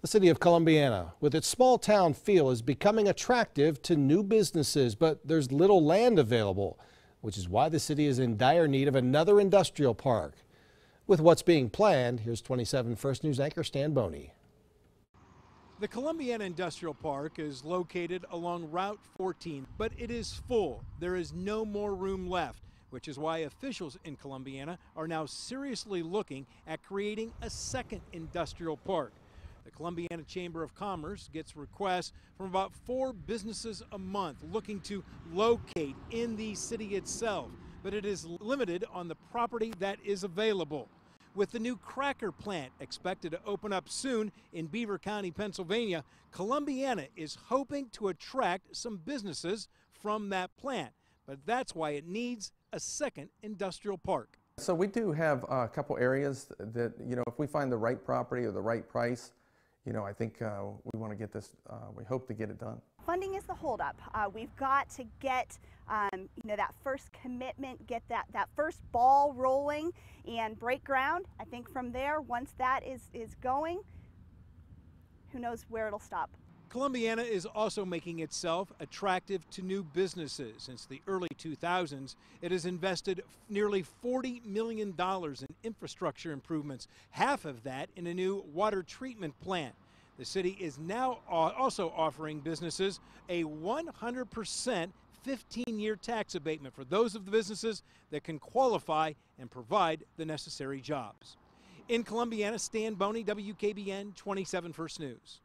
The city of Columbiana, with its small town feel, is becoming attractive to new businesses, but there's little land available, which is why the city is in dire need of another industrial park. With what's being planned, here's 27 First News anchor Stan Boney. The Columbiana Industrial Park is located along Route 14, but it is full. There is no more room left, which is why officials in Columbiana are now seriously looking at creating a second industrial park. The Columbiana Chamber of Commerce gets requests from about four businesses a month looking to locate in the city itself, but it is limited on the property that is available. With the new cracker plant expected to open up soon in Beaver County, Pennsylvania, Columbiana is hoping to attract some businesses from that plant. But that's why it needs a second industrial park. So we do have a couple areas that, you know, if we find the right property or the right price, you know, I think uh, we want to get this, uh, we hope to get it done. Funding is the holdup. Uh, we've got to get, um, you know, that first commitment, get that, that first ball rolling and break ground. I think from there, once that is, is going, who knows where it'll stop. Columbiana is also making itself attractive to new businesses. Since the early 2000s, it has invested nearly $40 million in infrastructure improvements, half of that in a new water treatment plant. The city is now also offering businesses a 100% 15 year tax abatement for those of the businesses that can qualify and provide the necessary jobs. In Columbiana, Stan Boney, WKBN 27 First News.